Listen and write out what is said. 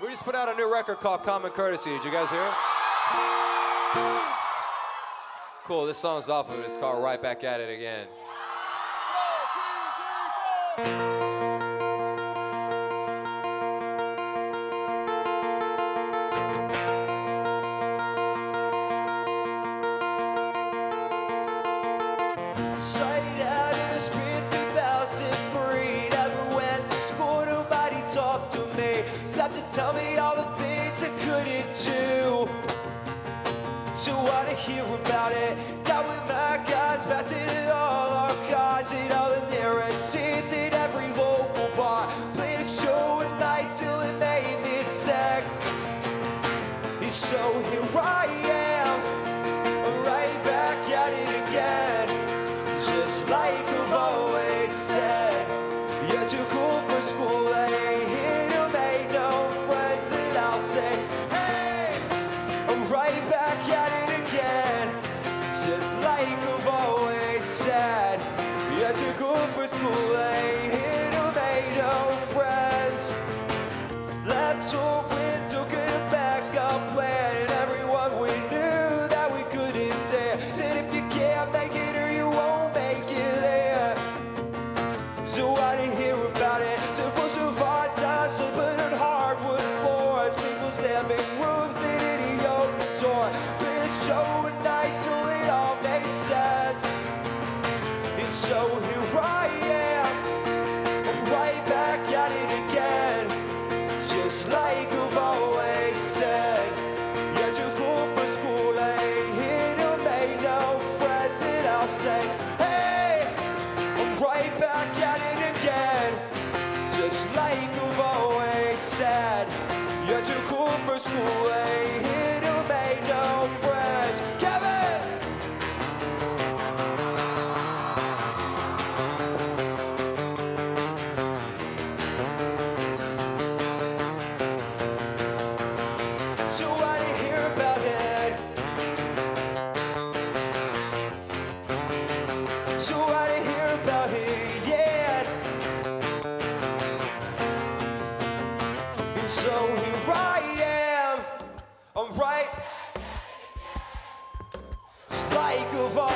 We just put out a new record called Common Courtesy. Did you guys hear it? Cool, this song's off of it. It's called Right Back at It Again. Out nobody to me. Stopped to tell me all the things I couldn't do. So wanna hear about it. Got with my guys, bouncing at all our cars. And all the nearest seats in every local bar. Played a show at night till it made me sick. So here I am Right back at it again. Just like I've always said, Just like I've always said, you're too cool for school. Ain't here to make no oh, friends. Let's hope we took a backup plan, and everyone we knew that we couldn't say. Said if you can't make it or you won't make it there. So I didn't hear about it. Supposed to hard times, sleeping on hardwood floors. People stabbing rooms so here I am, I'm right back at it again. Just like over.